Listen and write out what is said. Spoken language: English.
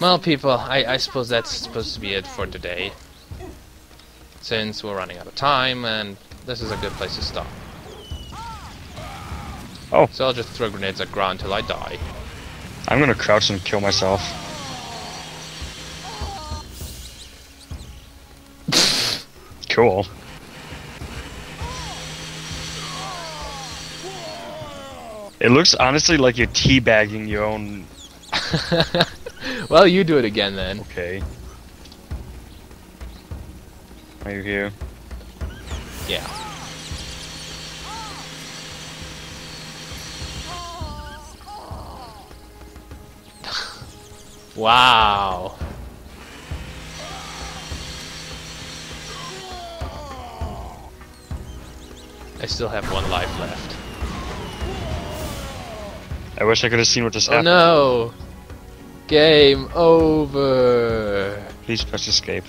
Well, people, I, I suppose that's supposed to be it for today. Since we're running out of time, and this is a good place to stop. Oh. So I'll just throw grenades at ground till I die. I'm gonna crouch and kill myself. cool. It looks honestly like you're teabagging your own. well, you do it again then. Okay. Are you here? Yeah. wow. I still have one life left. I wish I could have seen what just Oh happened. no! Game over! Please press escape.